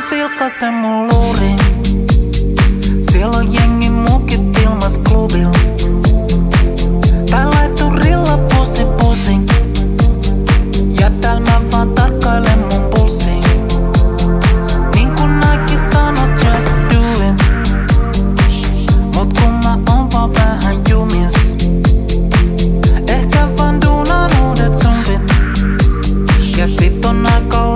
vaan vilkaisen mun luurin. Siellä on jengi mukit ilmas klubil Tää laittu rilla pusi pusi. Ja tääl mä vaan tarkkailen mun pulsi. Niin kuin Nike sano, just do it. Mut kun mä oon vaan vähän jumis. Ehkä vaan duunan uudet zumbit Ja sit on aika